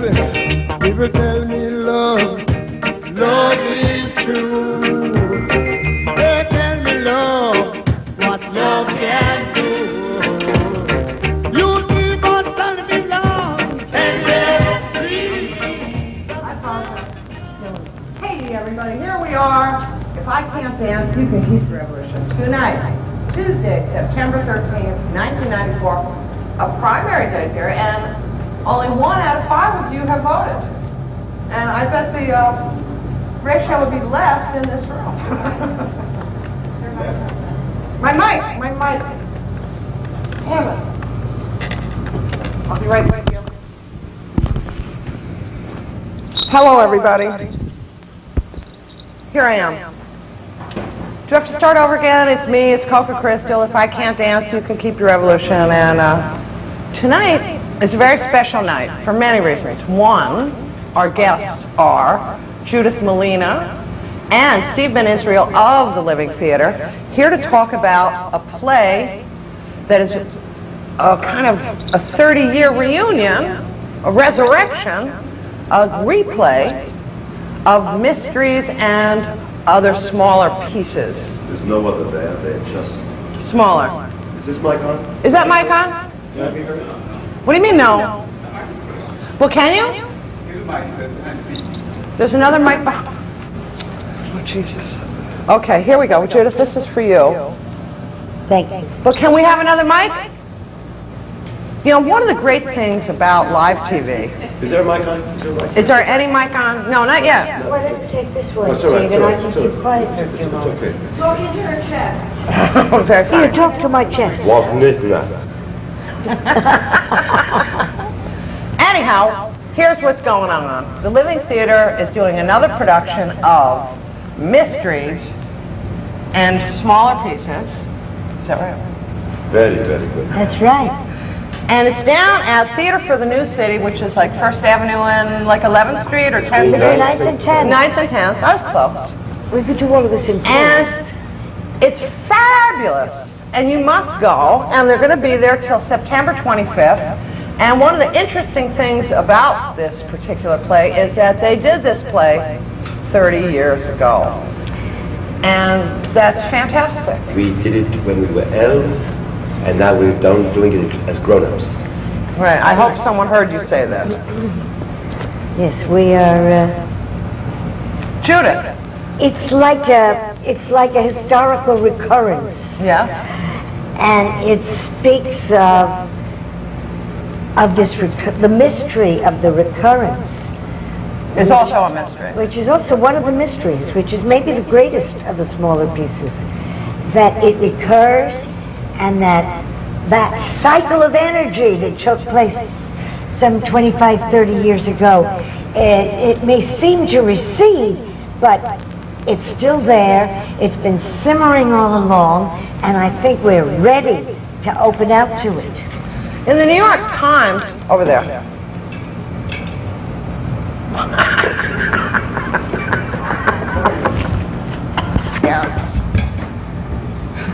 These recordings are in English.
People tell me love, love is true. They tell me love, what love can do. You on telling me love, and never sleep. Hey everybody, here we are. If I can't dance, you can keep the revolution. Tonight, Tuesday, September 13th, 1994, a primary day here, and only one out of five of you have voted. And I bet the uh, ratio would be less in this room. my mic, my mic. Damn it. I'll be right with you. Hello, everybody. Here I am. Do you have to start over again? It's me, it's Coca Crystal. If I can't dance, you can keep your revolution. And uh, tonight is a very special night for many reasons. One, our guests are Judith Malina and Steve Ben Israel of the Living Theater, here to talk about a play that is a kind of a 30-year reunion, a resurrection, a replay of mysteries and other smaller pieces. There's no other there, they're just... Smaller. Is this mic on? Is that mic on? Can I be heard? What do you mean no? Well, can you? There's another mic behind. Oh, Jesus. Okay, here we go. Judith, this is for you. Thank you. But can we have another mic? You know, one of the great things about live TV, Is there a mic on? Is there a mic? is there any mic on? No, not yet. Why don't you take this one, It's Steve, it's and all I right, can it's keep right. quiet for a few moments. okay. Talk into her chest. Very Here, fine. talk to my chest. Walk Nitna. Anyhow, here's what's going on. The Living Theater is doing another production of mysteries and smaller pieces. Is that right? Very, very good. That's right. And it's down at Theater for the New City, which is like First Avenue and like 11th Street or 10th Between Street. ninth and tenth. 9th and 10th. I was close. We could do all of this in four. And it's fabulous. And you must go. And they're going to be there till September 25th. And one of the interesting things about this particular play is that they did this play 30 years ago. And that's fantastic. We did it when we were elves, and now we're down doing it as grown-ups. Right. I hope someone heard you say that. Yes, we are, uh, Judith. it's like a, it's like a historical recurrence. Yeah. And it speaks of, of this, the mystery of the recurrence. It's also a mystery. which is also one of the mysteries, which is maybe the greatest of the smaller pieces, that it recurs and that that cycle of energy that took place some 25, 30 years ago, it, it may seem to recede, but it's still there. It's been simmering all along, and I think we're ready to open up to it. In the New York Times, over there. Yeah.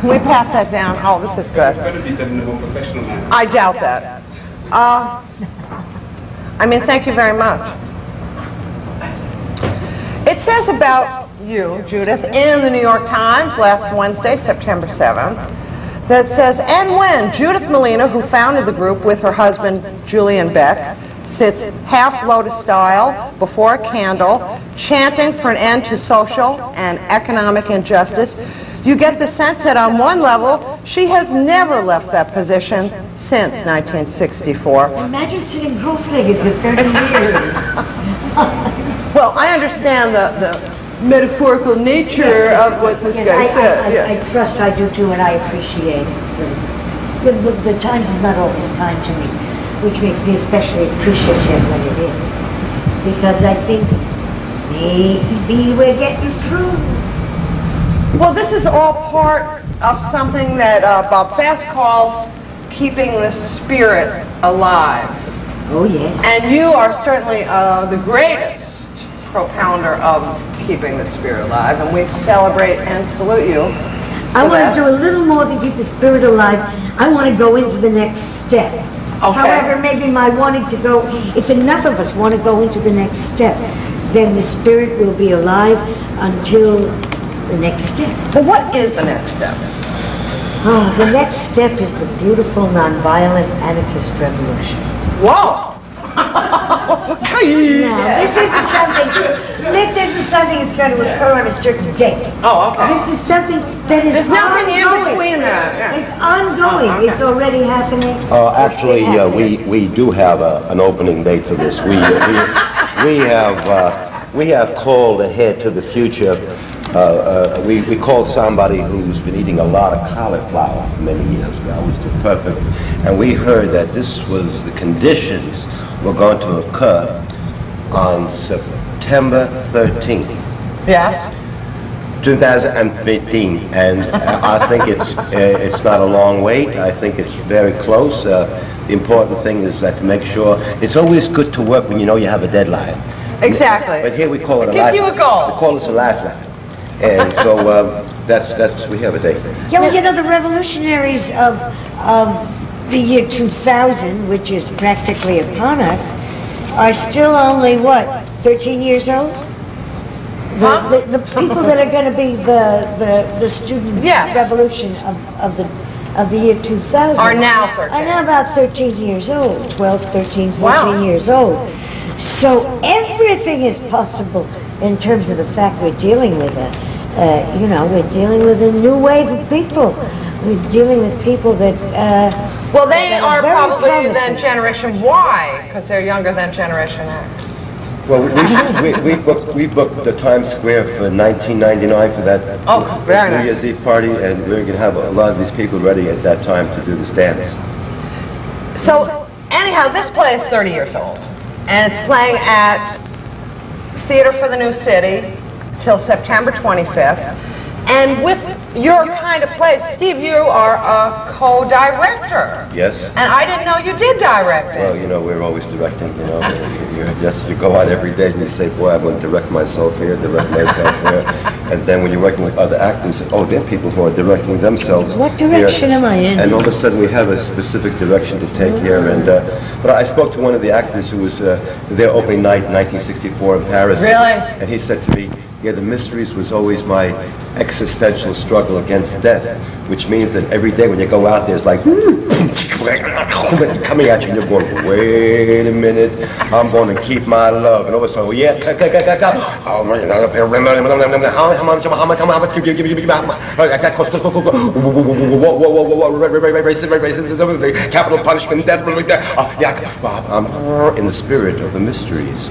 We pass that down. Oh, this is good. Better be done in a more professional manner. I doubt that. Uh, I mean, thank you very much. It says about you, Judith, in the New York Times last Wednesday, September 7th, that says, and when Judith Malina, who founded the group with her husband Julian Beck, sits half lotus style before a candle, chanting for an end to social and economic injustice, you get the sense that on one level, she has never left that position since 1964. Imagine sitting cross-legged for 30 years. Well, I understand the, the metaphorical nature of what this Yes, guy I- I- said. I, yeah. I trust I do too, and I appreciate it. The, the, the Times is not always kind to me, which makes me especially appreciative when it is. Because I think maybe we're getting through. Well, this is all part of something that uh, Bob Fass calls keeping the spirit alive. Oh, yes. And you are certainly uh, the greatest propounder of keeping the spirit alive, and we celebrate and salute you. I want that. to do a little more to keep the spirit alive. I want to go into the next step. Okay. However, maybe my wanting to go, if enough of us want to go into the next step, then the spirit will be alive until the next step. But what is the next step? Oh, the next step is the beautiful nonviolent anarchist revolution. Whoa! Now, this isn't something, this isn't something that's going to occur on a certain date. Oh, okay. This is something that is There's nothing in ongoing. between that, yeah. It's ongoing. It's already happening. Uh, It's actually, been uh, we, we do have a, an opening date for this. We, we, we have, uh, we have called ahead to the future. Uh, uh, we, we called somebody who's been eating a lot of cauliflower for many years now, was the perfect. And we heard that this was the conditions were going to occur on September 13th. Yes? 2015, and uh, I think it's uh, it's not a long wait. I think it's very close. Uh, the important thing is that to make sure it's always good to work when you know you have a deadline. Exactly. But here we call it, It a gives life- you a goal. We call this a lifeline, and so um, that's that's we have a date. Yeah, well, you know, the revolutionaries of, of the year 2000, which is practically upon us, are still only, what, 13 years old? The, Huh? the, the people that are going to be the, the, the student Yes. revolution of, of the of the year 2000 Are now 13. are now about 13 years old 12 13 14 Wow. years old so everything is possible in terms of the fact we're dealing with a uh, you know we're dealing with a new wave of people we're dealing with people that uh, Well, they that are very probably then promising. Generation Y, because they're younger than Generation X. Well, we, we, we booked we booked the Times Square for 1999 for that Oh, very New nice. Year's Eve party, and we're going to have a lot of these people ready at that time to do this dance. So, anyhow, this play is 30 years old, and it's playing at Theater for the New City till September 25th. And with your kind of place. Steve, you are a co-director. Yes. And I didn't know you did direct Well, you know, we're always directing, you know. You're just, you go out every day and you say, boy, I'm going to direct myself here, direct myself there. And then when you're working with other actors, oh, there are people who are directing themselves. What here. direction am I in? And all of a sudden we have a specific direction to take here. And, uh, but I spoke to one of the actors who was uh, their opening night in 1964 in Paris. Really? And he said to me, yeah, the mysteries was always my existential struggle against death, which means that every day when you go out there, it's like, coming at you, and you're going, wait a minute, I'm going to keep my love. And all of a sudden, oh, yeah. Oh, capital punishment, death, uh, yeah, I'm in the spirit of the mysteries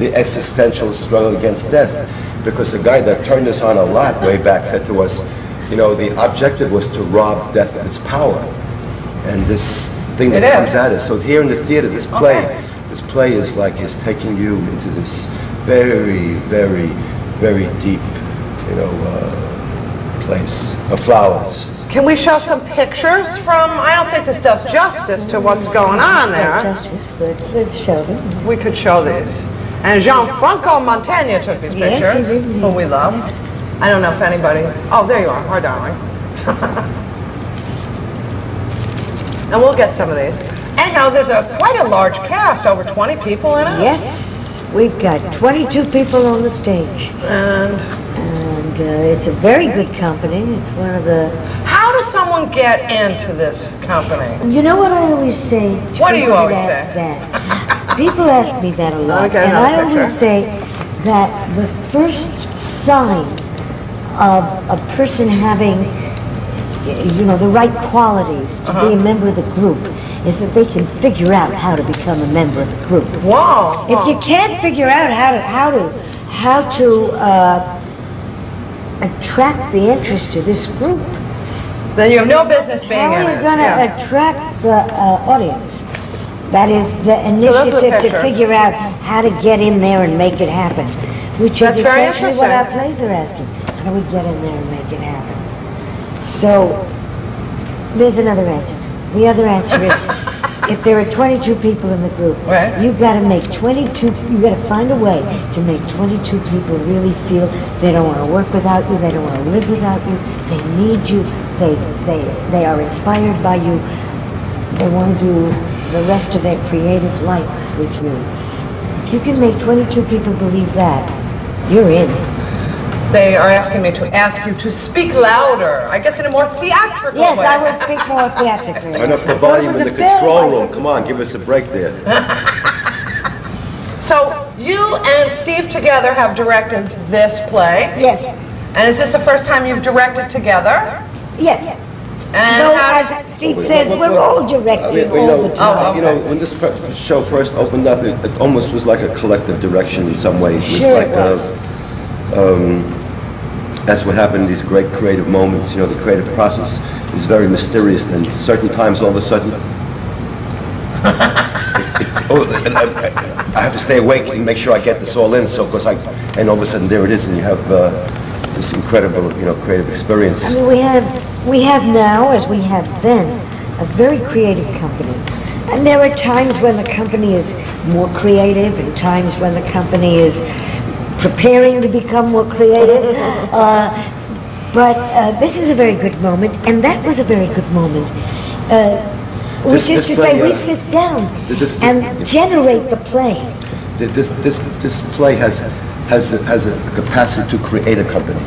the existential struggle against death. Because the guy that turned us on a lot way back said to us, you know, the objective was to rob death of its power. And this thing that It is. comes at us. So here in the theater, this play, Okay. this play is like is taking you into this very, very, very deep, you know, uh, place of flowers. Can we show some pictures from, I don't think this does justice to what's going on there. justice but let's show them We could show these. And Gianfranco Mantegna took these Yes, he pictures, did. who we love. I don't know if anybody, oh, there you are, hi darling. And we'll get some of these. Anyhow, there's a, quite a large cast, over 20 people in it. Yes, we've got 22 people on the stage, And and uh, it's a very good company. It's one of the. how does someone get into this company? You know what I always say? What do you always say? That? People ask me that a lot, Okay, and I always say that the first sign of a person having, you know, the right qualities to Uh-huh. be a member of the group is that they can figure out how to become a member of the group. Wow. If you can't figure out how to how to how to uh, attract the interest of this group, Then you have no business being how are you going to Yeah. attract the uh, audience? That is the initiative to figure out how to get in there and make it happen, which That's is essentially what our plays are asking. How do we get in there and make it happen? So there's another answer. The other answer is if there are 22 people in the group, Right. you've got to make 22, you've got to find a way to make 22 people really feel they don't want to work without you, they don't want to live without you, they need you, they, they, they are inspired by you. They want to do the rest of their creative life with you. If you can make 22 people believe that, you're in. They are asking me to ask you to speak louder. I guess in a more theatrical Yes, way. Yes, I will speak more theatrically. Turn up the volume in the control room. Come on, give us a break there. So you and Steve together have directed this play. Yes, And is this the first time you've directed together? yes. And No, how- as Steve says, we're all I directing mean, you all know, the time. Oh, you know, when this show first opened up, it, it almost was like a collective direction in some ways. It was Sure like it was. Uh, um, that's what happened in these great creative moments. You know, the creative process is very mysterious, and certain times, all of a sudden, if, if, oh, and I, I have to stay awake and make sure I get this all in. So, because I, and all of a sudden, there it is, and you have uh, this incredible, you know, creative experience. I mean, we have, we have now, as we had then, a very creative company. And there are times when the company is more creative and times when the company is preparing to become more creative. Uh, but uh, this is a very good moment, and that was a very good moment. Uh, which This- is this to say, play, we uh, sit down this- and generate the play. This, this, this play has, has, has a capacity to create a company.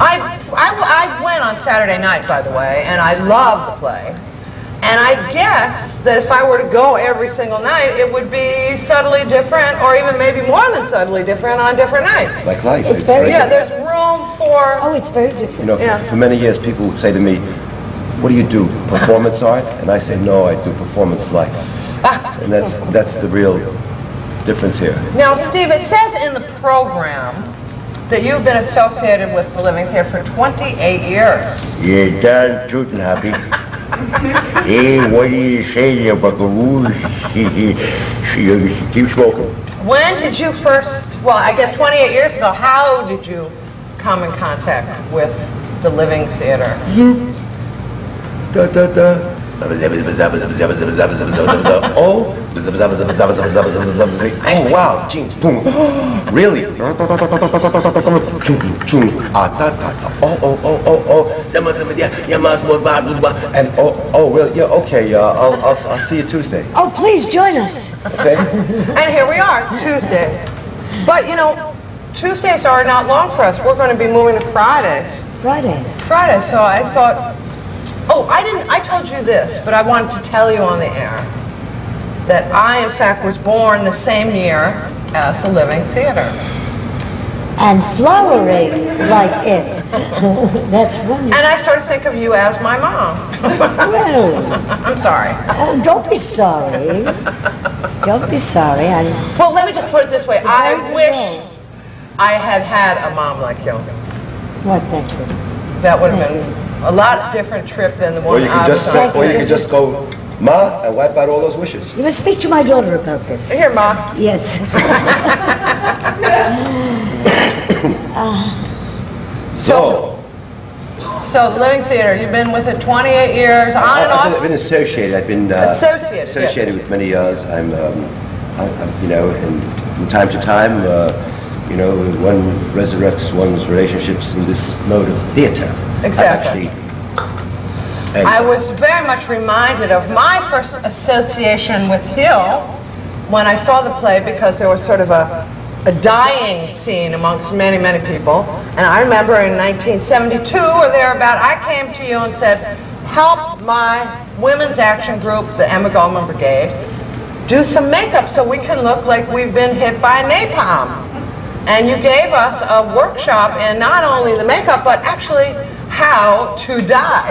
I, I, I went on Saturday night, by the way, and I love the play. And I guess that if I were to go every single night, it would be subtly different, or even maybe more than subtly different on different nights. Like life. It's very- Yeah, there's room for. Oh, it's very different. You different. know, for, Yeah. for many years, people would say to me, what do you do, performance art? And I say, no, I do performance life. And that's, that's the real difference here. Now, Steve, it says in the program that you've been associated with the Living Theater for 28 years. Yeah, darn tootin' happy. hey, what do you say there, buckaroo? she, she keep smoking. When did you first, well, I guess 28 years ago, how did you come in contact with the Living Theater? Da, da, da. Oh, oh, wow, Gene, boom. Really? Oh, oh, oh, oh, oh. And oh, oh, really? Yeah, okay. Uh, I'll, I'll, I'll see you Tuesday. Oh, please join us. Okay? And here we are, Tuesday. But, you know, Tuesdays are not long for us. We're going to be moving to Fridays. Fridays. Fridays. so I thought, oh, I didn't, I told you this, but I wanted to tell you on the air that I, in fact, was born the same year as the Living Theater. And flowering like it. That's wonderful. And I sort of think of you as my mom. Well, I'm sorry. oh, don't be sorry. Don't be sorry. I'm, Well, let me just put it this way. I wish. I had had a mom like you. what, thank you. That would have been a lot different trip than the Or one you I can was just, on. or you can just go, ma, and wipe out all those wishes. You must speak to my daughter about this. Here, Ma. Yes. So, So the Living Theater, you've been with it 28 years, on and I- I've been, I've been associated. I've been uh, Associated, yes. with many years. I'm, um, I, I, you know, and from time to time, uh, you know, one resurrects one's relationships in this mode of theater. Exactly. Actually, and I was very much reminded of my first association with Hill when I saw the play because there was sort of a, a dying scene amongst many, many people. And I remember in 1972 or thereabout, I came to you and said, help my women's action group, the Emma Goldman Brigade, do some makeup so we can look like we've been hit by napalm. And you gave us a workshop in not only the makeup, but actually how to die.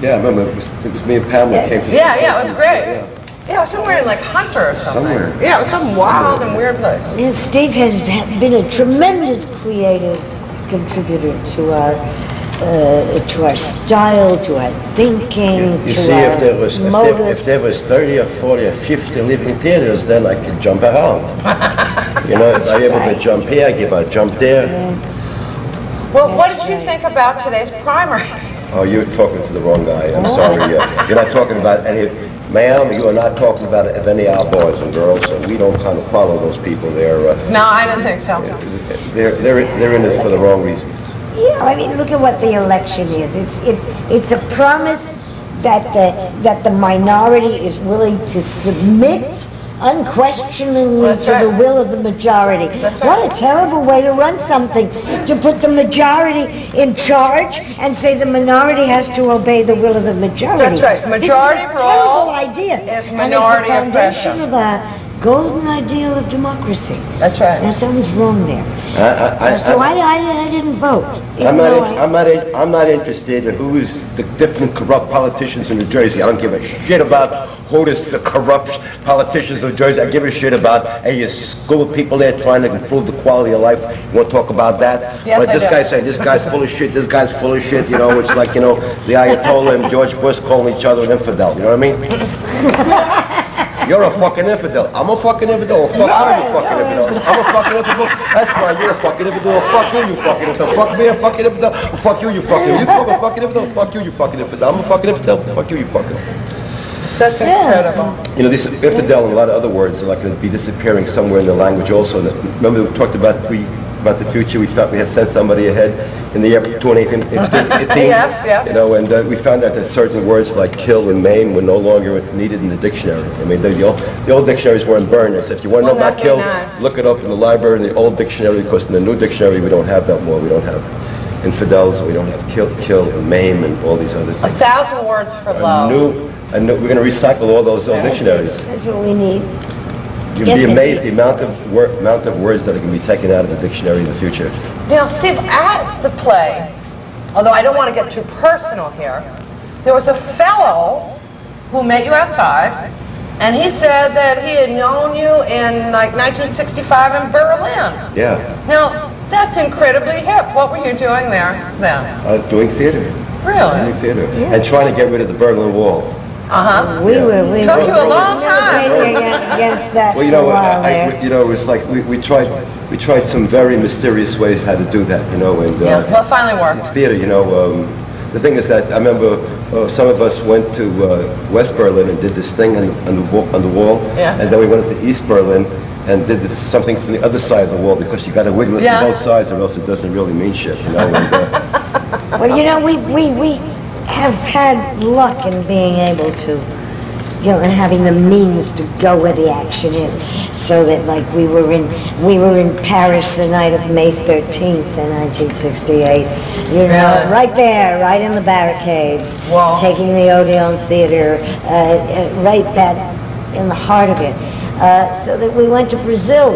yeah, I remember it was, it was me and Pamela came to. Yeah, yeah, it was great. Yeah, it was somewhere in like Hunter or something. Somewhere. Yeah, it was some wild and weird place. And Steve has been a tremendous creative contributor to our uh, to our style, to our thinking, You to see, our if there was if there, if there was 30 or 40 or 50 living theaters, then I could jump around. you know, if I able to jump here, I give a jump there. Well, what did you think about today's primary? Oh, you're talking to the wrong guy. I'm sorry. Uh, you're not talking about any, ma'am. You are not talking about of any of our boys and girls. So we don't kind of follow those people. They're uh, No, I didn't think so. they're they're they're in it for the wrong Yeah, I mean, look at what the election is. It's it, it's a promise that the, that the minority is willing to submit unquestioningly That's to the will of the majority. That's What right. a terrible way to run something, to put the majority in charge and say the minority has to obey the will of the majority. That's right. Majority This is a rule terrible idea. is And minority it's the foundation oppression. of golden ideal of democracy. That's right. Now, something's wrong there. I, I, uh, So I, I, I, I didn't vote. I'm not, in- I- I'm not, in- I'm not interested in who's the different corrupt politicians in New Jersey. I don't give a shit about who is the corrupt politicians of Jersey. I give a shit about a school of people there trying to improve the quality of life. You want to talk about that? Yes, But I this do. guy saying, this guy's full of shit, this guy's full of shit, you know, it's like, you know, the Ayatollah and George Bush calling each other an infidel, you know what I mean? You're a fucking infidel. I'm a fucking infidel. Fuck all you fucking infidels. I'm a fucking infidel. That's fine. You're a fucking infidel. Fuck you, you fucking infidel. Fuck me, a fucking infidel. Fuck you, you fucking. You call a fucking infidel. Fuck you, you fucking infidel. I'm a fucking infidel. Fuck you, you fucking. That's incredible. You know, this infidel and a lot of other words are like going to be disappearing somewhere in the language also. Remember we talked about we about the future. We thought we had sent somebody ahead in the year 2018. Yes, yes. You know, and uh, we found out that certain words like kill and maim were no longer needed in the dictionary. I mean, the, the, old, the old dictionaries weren't burned. They said, if you want to know Wouldn't about kill, nice? look it up in the library in the old dictionary because in the new dictionary we don't have that more. We don't have infidels. We don't have kill, kill and maim and all these other A thousand words for A love. new, a new, we're going to recycle all those old dictionaries. That's what we need. You'd Yes, be amazed indeed. the amount of wor- amount of words that are going to be taken out of the dictionary in the future. Now, Steve, at the play, although I don't want to get too personal here, there was a fellow who met you outside, and he said that he had known you in like 1965 in Berlin. Yeah, Now, that's incredibly hip. What were you doing there then? uh, doing theater, Really? doing theater, and trying to get rid of the Berlin Wall. Uh-huh. We were, we Took were. you a long time. against against that Well, you know, while I, there. I, you know, it was like we, we tried we tried some very mysterious ways how to do that, you know, and Yeah, uh, well, finally worked. theater, you know. Um, the thing is that I remember uh, some of us went to uh, West Berlin and did this thing on, on, the, wall, on the wall, Yeah. and then we went to East Berlin and did this, something from the other side of the wall because you got to wiggle it Yeah. from both sides or else it doesn't really mean shit, you know. And, uh, Well, you know, we, we, we have had luck in being able to, you know, and having the means to go where the action is. So that, like, we were in, we were in Paris the night of May 13th in 1968. You know, right there, right in the barricades, Wow. taking the Odeon Theater, uh, uh, right that, in the heart of it. Uh, so that we went to Brazil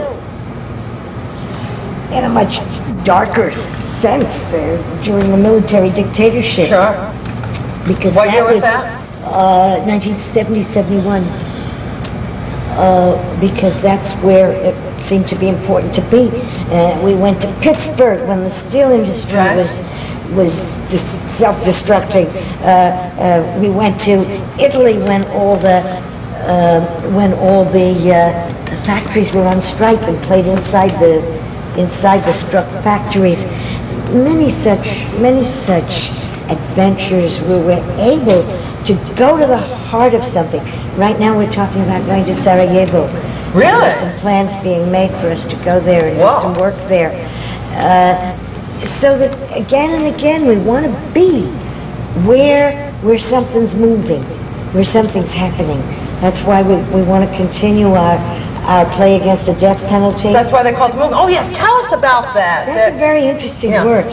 in a much darker sense there during the military dictatorship. Sure. Because What that year was that? Uh, 1970, 71. Uh, because that's where it seemed to be important to be. Uh, we went to Pittsburgh when the steel industry Right. was was self-destructing. Uh, uh, we went to Italy when all the uh, when all the uh, factories were on strike and played inside the inside the struck factories. Many such many such adventures where we're able to go to the heart of something. Right now we're talking about going to Sarajevo. Really? There's some plans being made for us to go there and Whoa. do some work there. Uh, so that again and again we want to be where where something's moving, where something's happening. That's why we, we want to continue our our play against the death penalty. That's why they call it the movie. Oh, yes, tell us about that. That's a very interesting Yeah. work.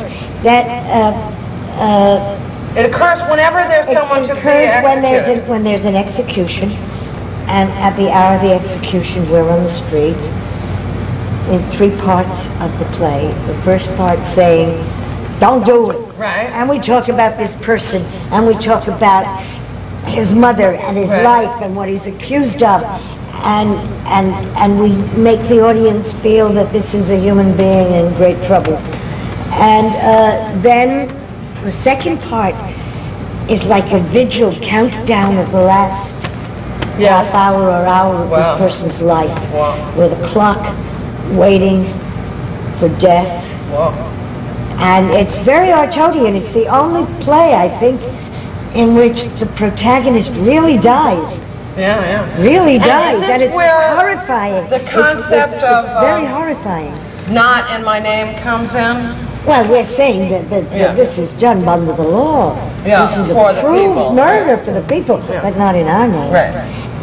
That uh, uh, It occurs whenever there's it someone to be occurs when there's an, when there's an execution, and at the hour of the execution, we're on the street in three parts of the play. The first part saying, "Don't do it," Right. and we talk about this person, and we talk about his mother and his Right. life and what he's accused of, and and and we make the audience feel that this is a human being in great trouble. And uh, then the second part is like a vigil countdown of the last Yes. half hour or hour of Wow. this person's life, Wow. with a clock waiting for death. Whoa. And it's very Artaudian. It's the only play, I think, in which the protagonist really dies. Yeah, yeah. Really And dies. this And it's where horrifying. the It's- it's- concept it's of, very um, horrifying. Not in my name comes in. Well, we're saying that, that, that Yeah. this is done under the law. Yeah, This is approved murder for the people, but not in our name. Right.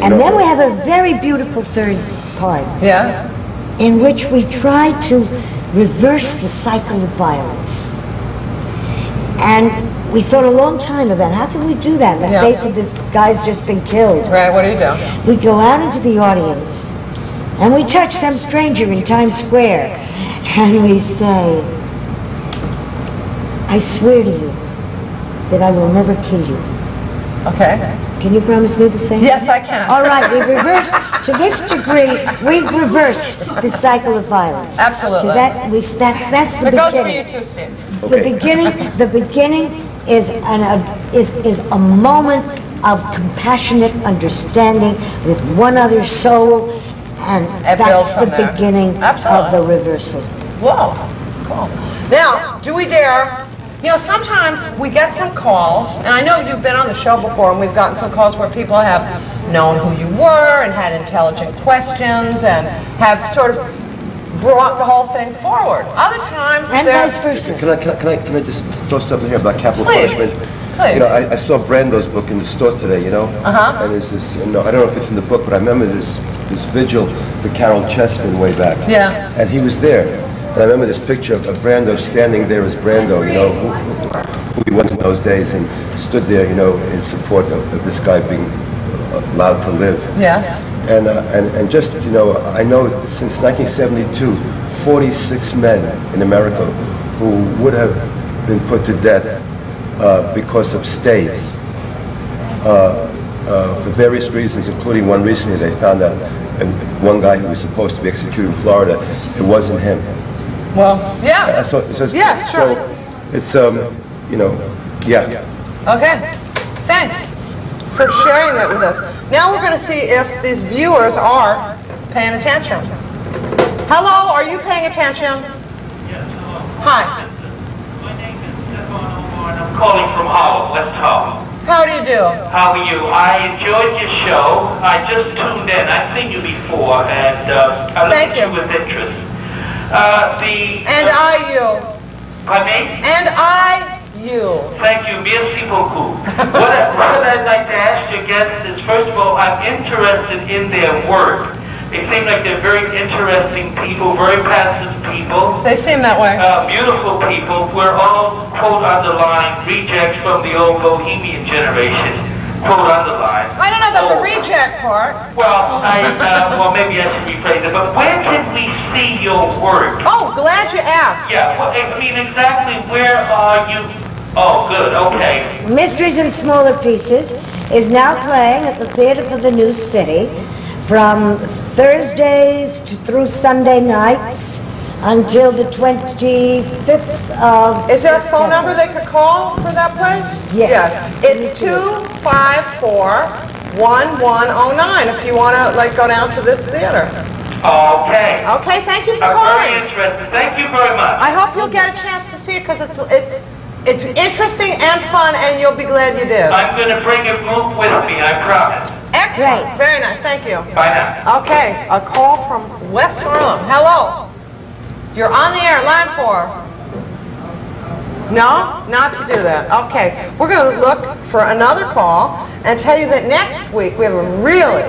And then we have a very beautiful third part Yeah? in which we try to reverse the cycle of violence. And we thought a long time about how can we do that in the Yeah. face of this guy's just been killed. Right, what do you do? We go out into the audience and we touch some stranger in Times Square and we say, I swear to you that I will never kill you. Okay. Can you promise me the same? Yes, I can. All right, we've reversed, to this degree, we've reversed the cycle of violence. Absolutely. So that, we, that's, that's the It goes for you beginning. too, Steve. The beginning, the beginning is an, a, is, is a moment of compassionate understanding with one other soul, and It that's the there. beginning of the reversal. Whoa, cool. Now, do we dare? You know, sometimes we get some calls, and I know you've been on the show before, and we've gotten some calls where people have known who you were and had intelligent questions and have sort of brought the whole thing forward. Other times, And they're- vice versa. Can I, can I, can I, can I just throw something here about capital Please, punishment? please. You know, I, I saw Brando's book in the store today, you know? Uh-huh. And there's this, you know, I don't know if it's in the book, but I remember this, this vigil for Caryl Chessman way back. Yeah. And he was there. And I remember this picture of Brando standing there as Brando, you know, who, who he was in those days, and stood there, you know, in support of, of this guy being allowed to live. Yes. And, uh, and, and just, you know, I know since 1972, 46 men in America who would have been put to death uh, because of stays. Uh, uh, for various reasons, including one recently, they found out and one guy who was supposed to be executed in Florida, it wasn't him. Well, Uh, yeah. so, so, Yeah, sure. so it's, um, you know, yeah. Okay. Thanks for sharing that with us. Now we're going to see if these viewers are paying attention. Hello, are you paying attention? Yes. Hi. My name is Stefan Omar, and I'm calling from Howell, West Howell. How do you do? How are you? I enjoyed your show. I just tuned in. I've seen you before, and uh, I Thank listened to you you. with interest. Uh, the And I you. pardon me? And I you. Thank you. Merci beaucoup. what, I, what I'd like to ask your guests is, first of all, I'm interested in their work. They seem like they're very interesting people, very passive people. They seem that way. uh, beautiful people. We're all, quote, underlined, rejects from the old bohemian generation, quote, underlined. I don't know about the reject part. Well, I, uh, well, maybe I should rephrase it, but where can we see your work? Oh, glad you asked. Yeah, well, I mean, exactly where are you? Oh, good, okay. Mysteries in Smaller Pieces is now playing at the Theater for the New City from Thursdays to through Sunday nights until the 25th of Is there a phone number they could call for that place? Yes. It's 254-1109 if you want to, like, go down to this theater. Okay. Okay, thank you for Uh, very calling. interesting. Thank you very much. I hope you'll get a chance to see it because it's, it's, it's interesting and fun and you'll be glad you did. I'm going to bring a group with me, I promise. Excellent. Great. Very nice. Thank you. Bye now. Okay, a call from West Harlem. Hello. You're on the air, line four. No, not to do that. Okay, we're going to look for another call and tell you that next week we have a really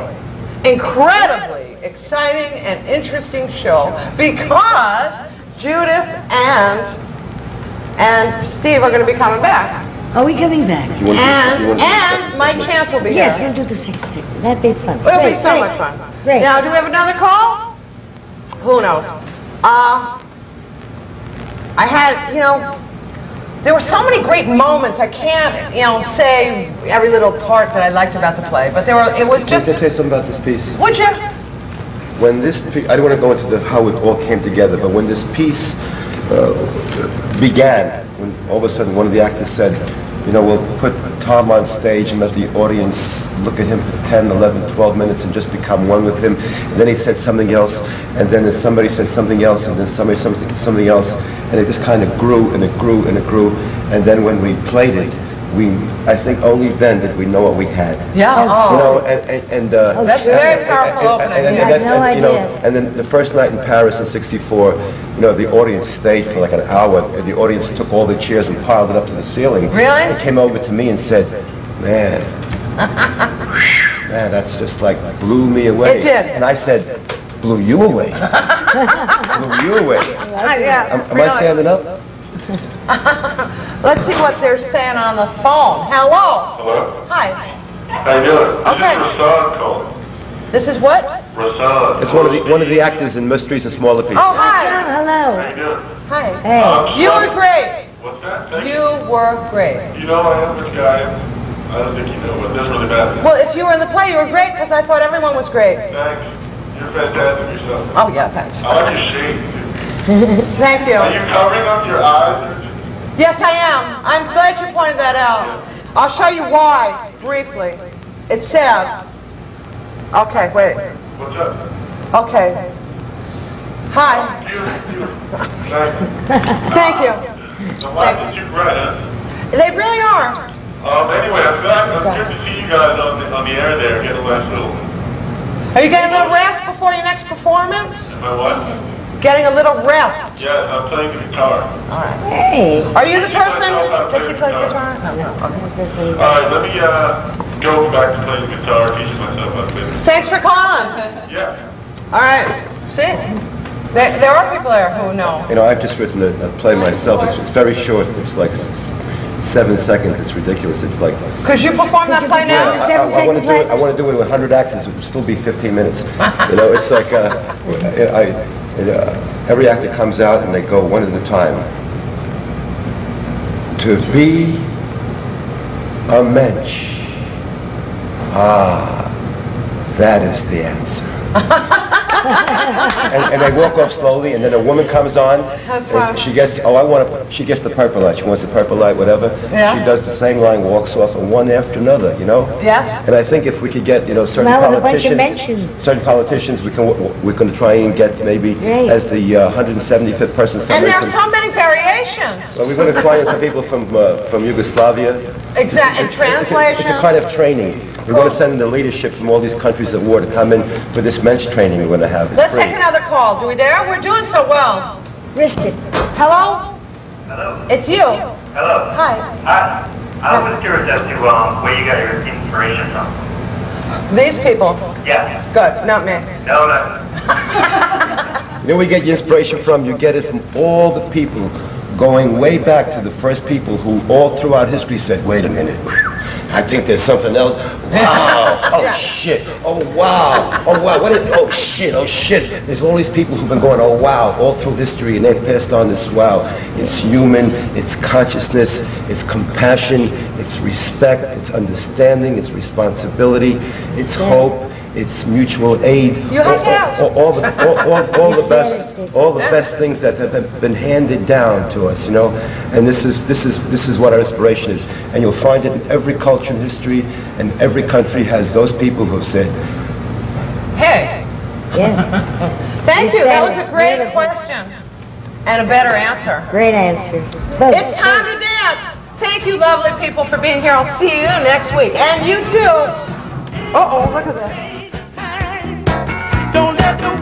incredibly exciting and interesting show because Judith and and Steve are going to be coming back. Are we coming back? You wanna do- you And do and second Mike? Chance will be Yes, here. we'll do the second segment. That'd be fun. It'll be so great. much fun. Great. Now, do we have another call? Who knows? Uh, I had, you know, there were so many great moments. I can't, you know, say every little part that I liked about the play, but there were. It was just. Can I say something about this piece? Would you? when this, I don't want to go into the, how it all came together, but when this piece uh, began, when all of a sudden one of the actors said, you know, we'll put Tom on stage and let the audience look at him for 10, 11, 12 minutes and just become one with him. And then he said something else, and then somebody said something else, and then somebody something something else, and it just kind of grew and it grew and it grew. And then when we played it, we, I think only then did we know what we had. Yeah. You Oh. know, and, and, and uh, Oh, That's a sure. very powerful and- and- opening. and- You and had no and, you know, and then the first night in Paris in '64, you know, the audience stayed for like an hour. and The audience took all the chairs and piled it up to the ceiling. Really? And came over to me and said, "Man, man, that's just like blew me away." It did. And I said, "Blew you away? blew you away?" Yeah, Am, am I standing up? Let's see what they're saying on the phone. Hello. Hello? Hi. How you doing? Okay. This is Rasad calling. This is what? Rasad. It's one of the one of the actors in Mysteries and Smaller People. Oh, hi. Hello. How you doing? Hi. Hey. Um, You were great. What's that? Thank You were great. You know I am this guy. I don't think you know, but this is really bad. Well, if you were in the play, you were great because I thought everyone was great. Thanks. You're fantastic yourself. Oh, yeah, thanks. I like your shade. dude. Thank Are you you. covering up your eyes? Yes, I am. I'm glad you pointed that out. I'll show you why, briefly. It says, Okay, wait. What's up? Okay. Hi. Beautiful, beautiful. Thanks. Thank you. The wife is too bright, huh? They really are. Um, anyway, I'm glad, I'm good to see you guys on the, on the air there, getting a last little, Are you getting a little rest before your next performance? my what? Getting a little rest. Yes, I'm playing the guitar. Hey. Are you the person? Does he play the guitar? No, no. Okay. Alright, let me, uh, go back to playing the guitar, teaching myself how to play. Thanks for calling. Yeah. All right. See? There, there are people there who know. You know, I've just written a, a play myself. It's, it's very short. It's like s- seven seconds. It's ridiculous. It's like Could you perform that play Yeah, now? I, I, I want to do it. I want to do it with 100 acts. It would still be 15 minutes. You know, it's like uh, I, I, uh, every actor comes out and they go one at a time. To be a mensch. Ah, that is the answer. and, and they walk off slowly, and then a woman comes on. And. She gets, oh, I want to, she gets the purple light. She wants the purple light, whatever. Yeah. She does the same line, walks off, and one after another, you know? Yes. And I think if we could get, you know, certain Well, with a bunch of politicians, certain politicians, we can, we're going to try and get maybe Right. as the uh, 175th person. And somebody there are from- so many variations. well, we're going to try and some people from uh, from Yugoslavia. Exact. And It's a- It's a, translation. kind of training. We're going to send the leadership from all these countries at war to come in for this men's training we're going to have. It's Let's free. take another call. Do we dare? We're doing so well. Wrist it. Hello? Hello. It's you. Hello. Hi. Hi. I was curious as to um, where you got your inspiration from. These people. Yeah. Good. Not me. No, no. You know where you get your inspiration from? You get it from all the people going way back to the first people who all throughout history said, wait a minute, I think there's something else. Wow, oh shit, oh wow, oh wow, what is, oh shit, oh shit. There's all these people who've been going, oh wow, all through history and they've passed on this wow. It's human, it's consciousness, it's compassion, it's respect, it's understanding, it's responsibility, it's hope, it's mutual aid. You ask. All- all- all the, all, all, all the best, all the best things that have been- handed down to us, you know. And this is this is this is what our inspiration is. And you'll find it every culture and history, and every country has those people who have said, Hey. Yes. Thank You you. That was a great Beautiful. question. And a better answer. Great answer. Both. It's time to dance. Thank you, lovely people, for being here. I'll see you next week. And you too. Uh-oh, look at this. Don't let the